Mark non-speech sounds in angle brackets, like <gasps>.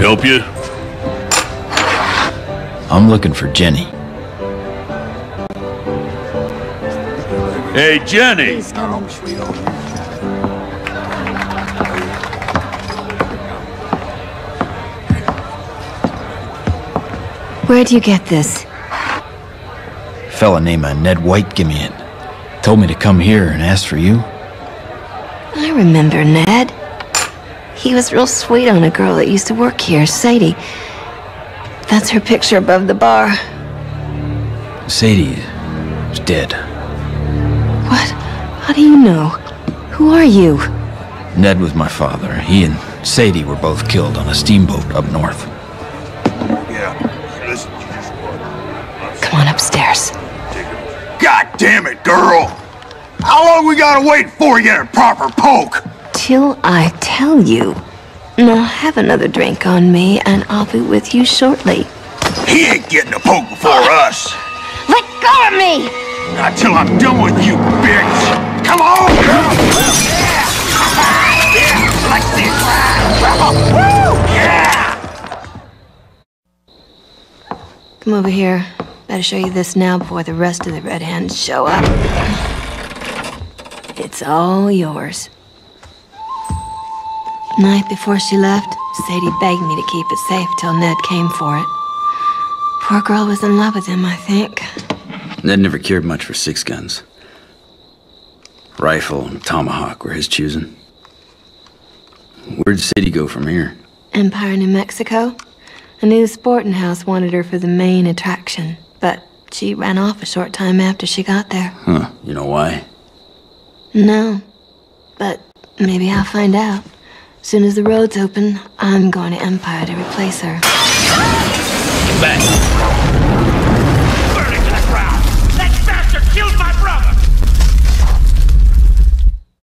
help you? I'm looking for Jenny. Hey, Jenny! Where'd you get this? Fella named uh, Ned White give me it. Told me to come here and ask for you. I remember Ned. He was real sweet on a girl that used to work here, Sadie. That's her picture above the bar. Sadie is dead. What? How do you know? Who are you? Ned was my father. He and Sadie were both killed on a steamboat up north. Yeah, listen, you just what? Come on upstairs. God damn it, girl! How long we gotta wait before you get a proper poke? Till I tell you. Now have another drink on me, and I'll be with you shortly. He ain't getting a poke before <gasps> us. Let go of me! Not till I'm done with you, bitch. Come on! Yeah! Yeah! Like this Woo! Yeah! Come over here. Better show you this now before the rest of the red hands show up. It's all yours. Night before she left, Sadie begged me to keep it safe till Ned came for it. Poor girl was in love with him, I think. Ned never cared much for six guns. Rifle and tomahawk were his choosing. Where'd Sadie go from here? Empire, New Mexico. A new sporting house wanted her for the main attraction, but she ran off a short time after she got there. Huh, you know why? No, but maybe I'll find out. Soon as the roads open, I'm going to Empire to replace her. Back!